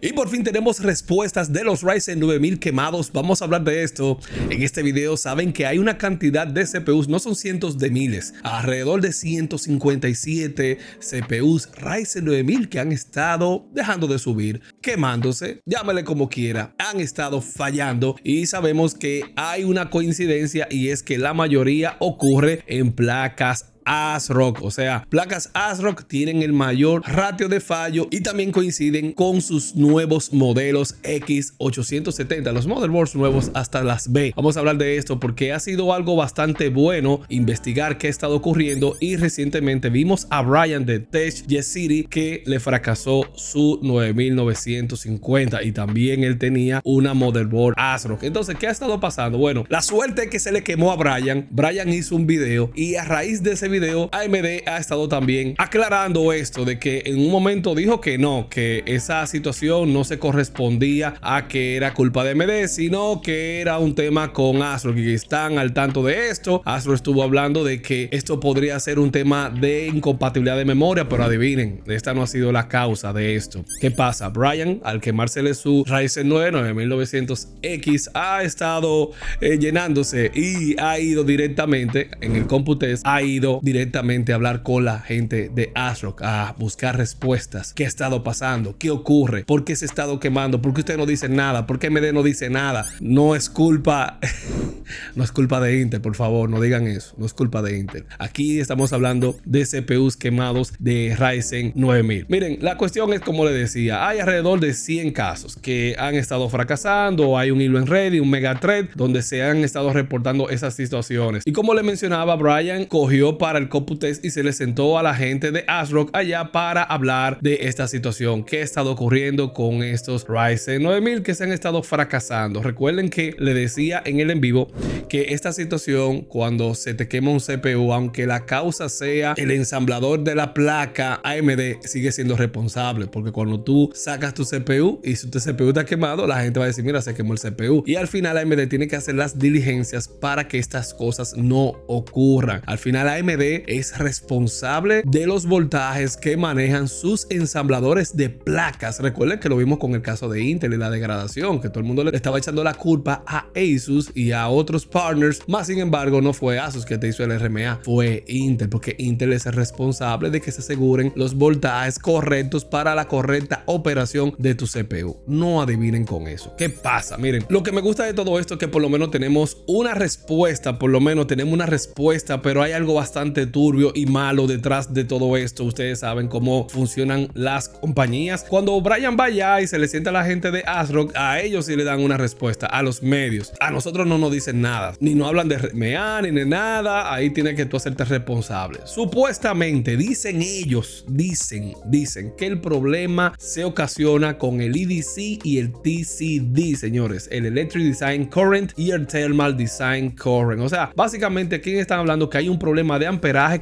Y por fin tenemos respuestas de los Ryzen 9000 quemados. Vamos a hablar de esto. En este video saben que hay una cantidad de CPUs, no son cientos de miles, alrededor de 157 CPUs Ryzen 9000 que han estado dejando de subir, quemándose, llámele como quiera, han estado fallando y sabemos que hay una coincidencia y es que la mayoría ocurre en placas ASRock, o sea, placas ASRock tienen el mayor ratio de fallo y también coinciden con sus nuevos modelos X870, los motherboards nuevos hasta las B. Vamos a hablar de esto porque ha sido algo bastante bueno investigar qué ha estado ocurriendo y recientemente vimos a Brian de Tech Yes City que le fracasó su 9950 y también él tenía una motherboard ASRock. Entonces, ¿qué ha estado pasando? Bueno, la suerte que se le quemó a Brian, Brian hizo un video y a raíz de ese video, AMD ha estado también aclarando esto de que en un momento dijo que no, que esa situación no se correspondía a que era culpa de AMD, sino que era un tema con Astro, que están al tanto de esto. Astro estuvo hablando de que esto podría ser un tema de incompatibilidad de memoria, pero adivinen, esta no ha sido la causa de esto. ¿Qué pasa? Brian, al quemársele su Ryzen 9 9900X, ha estado eh, llenándose y ha ido directamente en el Computest, ha ido directamente hablar con la gente de ASRock, a buscar respuestas. ¿Qué ha estado pasando? ¿Qué ocurre? ¿Por qué se ha estado quemando? ¿Por qué usted no dice nada? ¿Por qué MD no dice nada? No es culpa, no es culpa de Intel, por favor, no digan eso. No es culpa de Intel. Aquí estamos hablando de CPUs quemados de Ryzen 9000. Miren, la cuestión es como le decía, hay alrededor de 100 casos que han estado fracasando. Hay un hilo en Reddit, un megathread donde se han estado reportando esas situaciones. Y como le mencionaba, Brian cogió para el Computest y se le sentó a la gente de ASRock allá para hablar de esta situación que ha estado ocurriendo con estos Ryzen 9000 que se han estado fracasando. Recuerden que le decía en el en vivo que esta situación cuando se te quema un CPU, aunque la causa sea el ensamblador de la placa, AMD sigue siendo responsable porque cuando tú sacas tu CPU y si tu CPU está quemado, la gente va a decir, mira, se quemó el CPU. Y al final AMD tiene que hacer las diligencias para que estas cosas no ocurran. Al final AMD es responsable de los voltajes que manejan sus ensambladores de placas. Recuerden que lo vimos con el caso de Intel y la degradación, que todo el mundo le estaba echando la culpa a Asus y a otros partners. Más sin embargo, no fue Asus que te hizo el RMA, fue Intel, porque Intel es el responsable de que se aseguren los voltajes correctos para la correcta operación de tu CPU. No adivinen con eso. ¿Qué pasa? Miren, lo que me gusta de todo esto es que por lo menos tenemos una respuesta, por lo menos tenemos una respuesta, pero hay algo bastante turbio y malo detrás de todo esto. Ustedes saben cómo funcionan las compañías. Cuando Brian vaya y se le sienta a la gente de ASRock, a ellos sí le dan una respuesta, a los medios. A nosotros no nos dicen nada, ni no hablan de RMA ni de nada. Ahí tiene que tú hacerte responsable. Supuestamente, dicen ellos, dicen, dicen que el problema se ocasiona con el EDC y el TCD, señores. El Electric Design Current y el Thermal Design Current. O sea, básicamente aquí están hablando que hay un problema de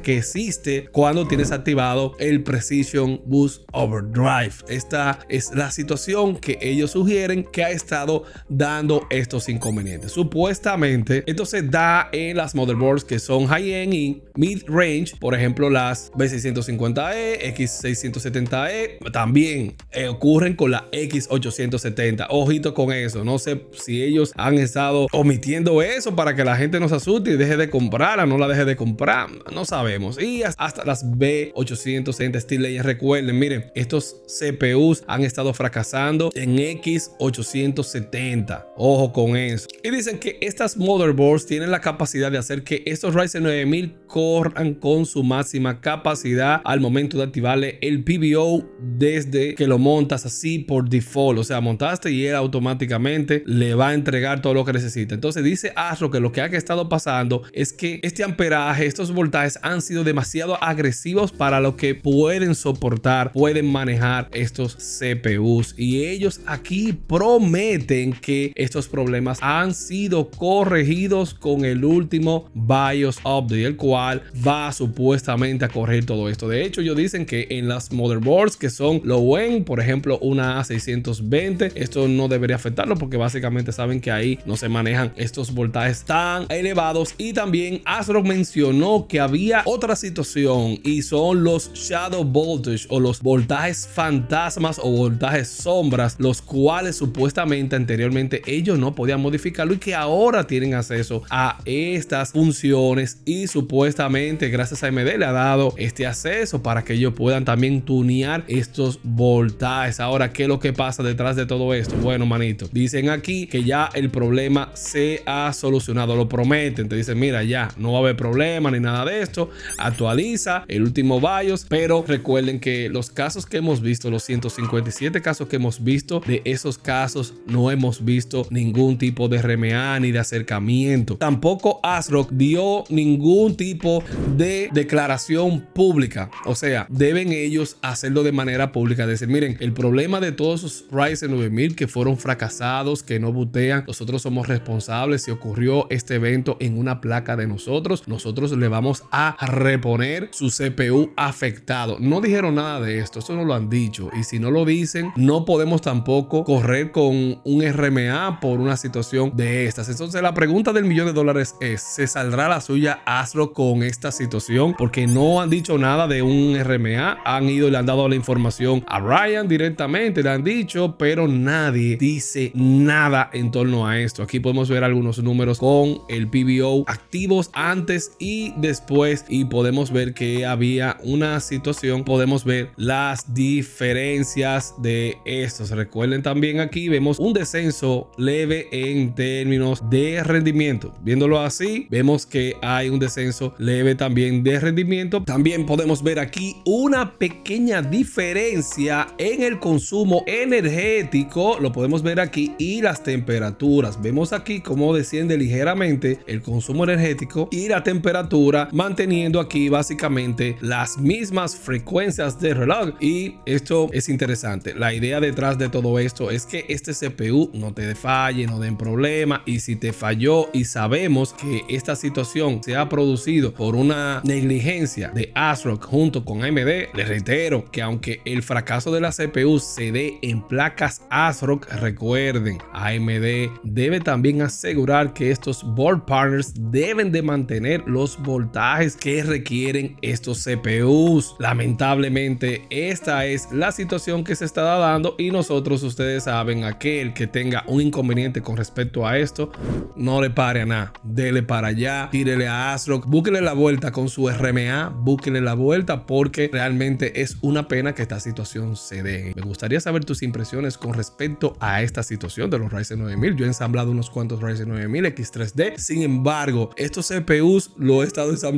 que existe cuando tienes activado el Precision Boost Overdrive. Esta es la situación que ellos sugieren que ha estado dando estos inconvenientes. Supuestamente, esto se da en las motherboards que son high-end y mid-range, por ejemplo, las B650E, X670E, también eh, ocurren con la X870. Ojito con eso, no sé si ellos han estado omitiendo eso para que la gente no se asuste y deje de comprarla, no la deje de comprar no sabemos. Y hasta las B860 Steel Legends, recuerden, miren, estos CPUs han estado fracasando en X870. Ojo con eso. Y dicen que estas motherboards tienen la capacidad de hacer que estos Ryzen 9000 corran con su máxima capacidad al momento de activarle el PBO desde que lo montas así por default. O sea, montaste y él automáticamente le va a entregar todo lo que necesita. Entonces dice Astro que lo que ha estado pasando es que este amperaje, estos voltajes han sido demasiado agresivos para lo que pueden soportar, pueden manejar estos CPUs. Y ellos aquí prometen que estos problemas han sido corregidos con el último BIOS update, el cual va supuestamente a corregir todo esto. De hecho, ellos dicen que en las motherboards que son low end, por ejemplo, una A620, esto no debería afectarlo porque básicamente saben que ahí no se manejan estos voltajes tan elevados. Y también ASRock mencionó que había otra situación y son los shadow voltage o los voltajes fantasmas o voltajes sombras, los cuales supuestamente anteriormente ellos no podían modificarlo y que ahora tienen acceso a estas funciones y supuestamente gracias a AMD le ha dado este acceso para que ellos puedan también tunear estos voltajes. Ahora, ¿qué es lo que pasa detrás de todo esto? Bueno, manito, dicen aquí que ya el problema se ha solucionado, lo prometen, te dicen, mira, ya no va a haber problema ni nada de esto, actualiza el último BIOS, pero recuerden que los casos que hemos visto, los 157 casos que hemos visto, de esos casos no hemos visto ningún tipo de RMA ni de acercamiento. Tampoco ASRock dio ningún tipo de declaración pública, o sea, deben ellos hacerlo de manera pública, decir, miren, el problema de todos esos Ryzen 9000 que fueron fracasados, que no butean, nosotros somos responsables si ocurrió este evento en una placa de nosotros, nosotros le vamos a reponer su CPU afectado. No dijeron nada de esto, eso no lo han dicho. Y si no lo dicen, no podemos tampoco correr con un RMA por una situación de estas. Entonces la pregunta del millón de dólares es, ¿se saldrá la suya ASRO con esta situación? Porque no han dicho nada de un RMA, han ido y le han dado la información a Ryan directamente, le han dicho, pero nadie dice nada en torno a esto. Aquí podemos ver algunos números con el PBO activos antes y después y podemos ver que había una situación, podemos ver las diferencias de estos. Recuerden también aquí vemos un descenso leve en términos de rendimiento. Viéndolo así, vemos que hay un descenso leve también de rendimiento. También podemos ver aquí una pequeña diferencia en el consumo energético. Lo podemos ver aquí y las temperaturas. Vemos aquí cómo desciende ligeramente el consumo energético y la temperatura manteniendo aquí básicamente las mismas frecuencias de reloj. Y esto es interesante. La idea detrás de todo esto es que este CPU no te falle no den problema. Y si te falló y sabemos que esta situación se ha producido por una negligencia de ASRock junto con AMD les reitero que aunque el fracaso de la CPU se dé en placas ASRock recuerden AMD debe también asegurar que estos board partners deben de mantener los voltajes que requieren estos CPUs. Lamentablemente, esta es la situación que se está dando y nosotros, ustedes saben, aquel que tenga un inconveniente con respecto a esto, no le pare a nada. Dele para allá, tírele a ASRock, búsquele la vuelta con su RMA, búsquele la vuelta porque realmente es una pena que esta situación se dé. Me gustaría saber tus impresiones con respecto a esta situación de los Ryzen 9000. Yo he ensamblado unos cuantos Ryzen 9000 X3D. Sin embargo, estos CPUs lo he estado ensamblando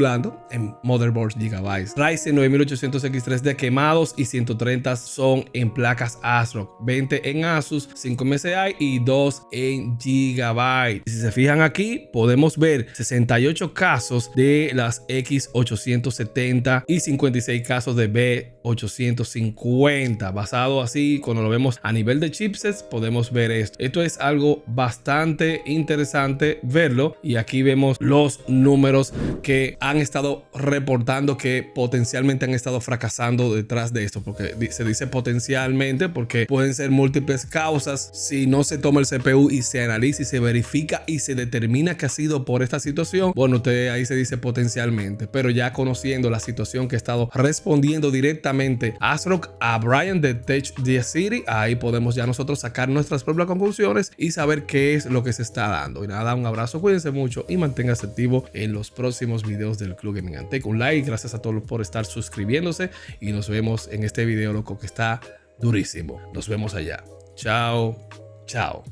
en motherboards Gigabytes. Ryzen 9800 X3D quemados y 130 son en placas ASRock, 20 en Asus, 5 MSI y 2 en Gigabyte. Si se fijan aquí, podemos ver 68 casos de las X870 y 56 casos de B850. Basado así, cuando lo vemos a nivel de chipsets, podemos ver esto. Esto es algo bastante interesante verlo y aquí vemos los números que han estado reportando que potencialmente han estado fracasando detrás de esto, porque se dice potencialmente porque pueden ser múltiples causas si no se toma el CPU y se analiza y se verifica y se determina que ha sido por esta situación. Bueno, usted ahí se dice potencialmente, pero ya conociendo la situación que ha estado respondiendo directamente ASRock a Brian de Tech the City, ahí podemos ya nosotros sacar nuestras propias conclusiones y saber qué es lo que se está dando. Y nada, un abrazo, cuídense mucho y manténgase activo en los próximos videos del Club Gaming Antec. Un like, gracias a todos por estar suscribiéndose y nos vemos en este video loco que está durísimo. Nos vemos allá. Chao, chao.